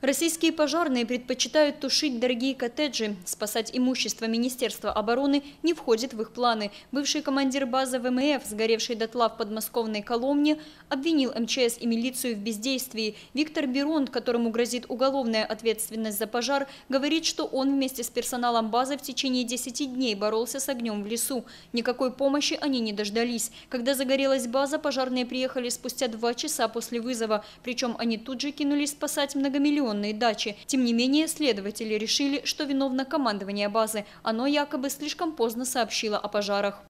Российские пожарные предпочитают тушить дорогие коттеджи. Спасать имущество Министерства обороны не входит в их планы. Бывший командир базы ВМФ, сгоревший дотла в подмосковной Коломне, обвинил МЧС и милицию в бездействии. Виктор Берон, которому грозит уголовная ответственность за пожар, говорит, что он вместе с персоналом базы в течение 10 дней боролся с огнем в лесу. Никакой помощи они не дождались. Когда загорелась база, пожарные приехали спустя два часа после вызова. Причем они тут же кинулись спасать многомиллионные дачи. Тем не менее, следователи решили, что виновно командование базы. Оно якобы слишком поздно сообщило о пожарах.